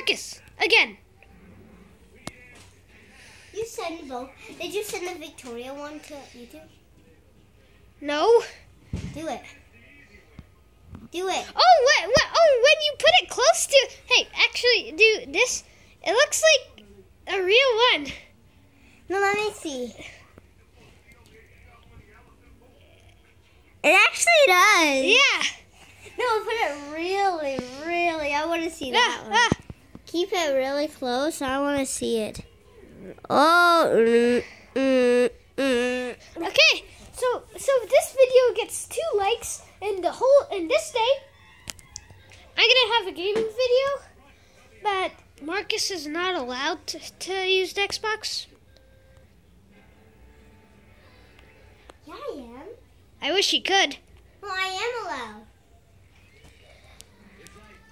Marcus, again. You send both. Did you send the Victoria one to YouTube? No. Do it. Do it. Oh, what, what, oh, when you put it close to, hey, actually, do this. It looks like a real one. No, let me see. It actually does. Yeah. No, put it really, really. I want to see that Ah, one. ah. Keep it really close. I want to see it. Oh. Mm, mm, mm. Okay, so so if this video gets two likes and the whole and this day, I'm gonna have a gaming video, but Marcus is not allowed to, to use the Xbox. Yeah, I am. I wish he could. Well, I am allowed.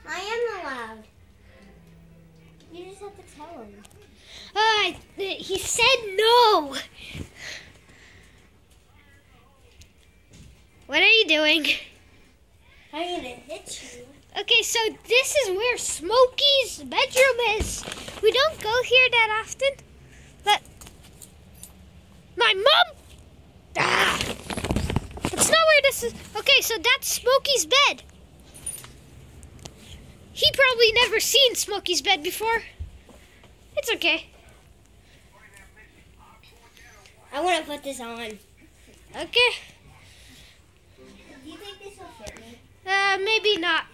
I am allowed. Tell him. Uh, he said no. What are you doing? I'm gonna hit you. Okay, so this is where Smokey's bedroom is. We don't go here that often, but my mom. Ah, that's not where this is. Okay, so that's Smokey's bed. He probably never seen Smokey's bed before. It's okay. I want to put this on. Okay, Do you think this will fit me? uh, maybe not,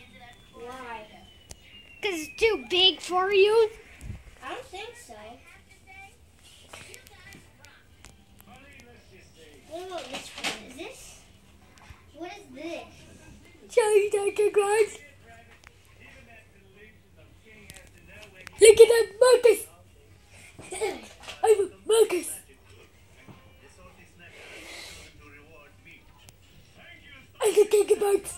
Why? cause it's too big for you. I don't think so. What about this one? Is this? What is this? Sorry, Dr. Grimes. Look at that, Marcus. I'm Marcus. I can take a bite.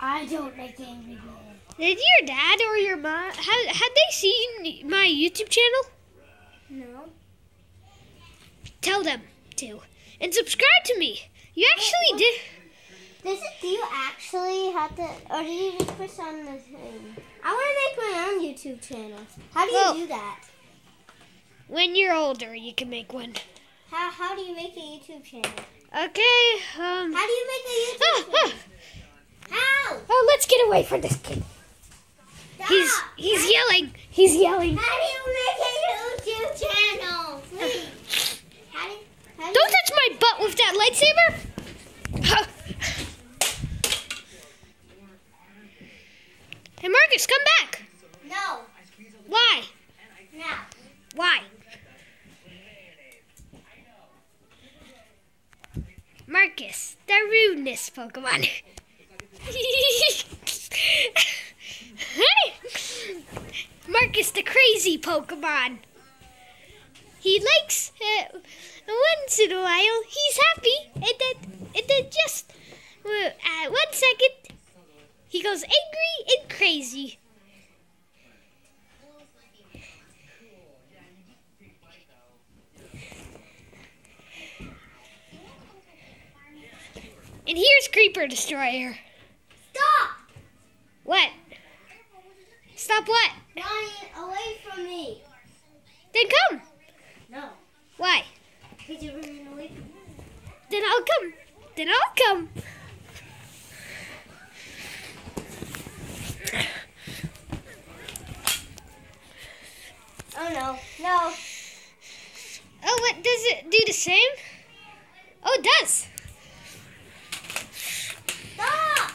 I don't make angry birds. Did your dad or your mom had had they seen my YouTube channel? No. Tell them to and subscribe to me. You actually did. Does it, do you actually have to, or do you just push on the thing? I want to make my own YouTube channel. How do you Well- do that? When you're older, you can make one. How, how do you make a YouTube channel? Okay. Um. How do you make a YouTube Ah, ah. channel? How? Oh, let's get away from this kid. He's Stop. he's yelling. He's yelling. How do you make a YouTube channel? Please. How do, how do Don't touch my butt with that lightsaber. Huh. Hey Marcus, come back. you, no. Why? Now. Why? Marcus, the rudeness Pokemon. Marcus, the crazy Pokemon. He likes uh, once in a while he's happy, and then and then just uh, one second he goes angry and crazy. And here's Creeper Destroyer. Stop. What? Stop what? Ryan, away from me. Then come. No. Why? Because you're running away from me. Then I'll come. Then I'll come. Oh no. No. Oh, what does it do the same? Oh, it does. Stop.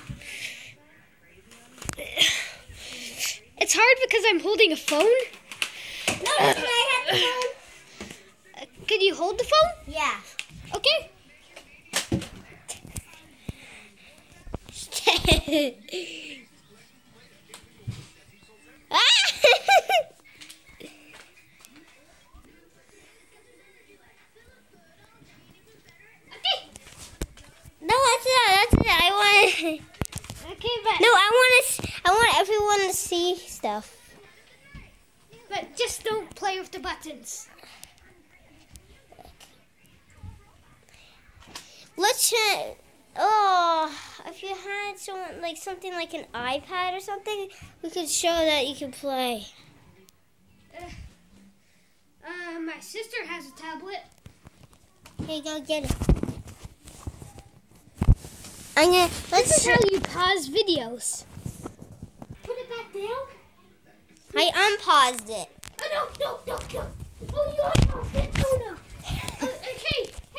It's hard because I'm holding a phone. No, can I have the Uh, can you hold the phone? phone? Yeah. Okay. Okay. no, that's it. That's it. I want. Okay, but No, I want to. I want everyone to see stuff. but just don't play with the buttons. Let's. Uh, oh, if you had someone like something like an iPad or something, we could show that you can play. Uh, my sister has a tablet. Hey, go get it. I'm gonna let's This is how you pause videos. Back down. I unpaused it. Oh, no, no, no, no. Oh, you unpaused it.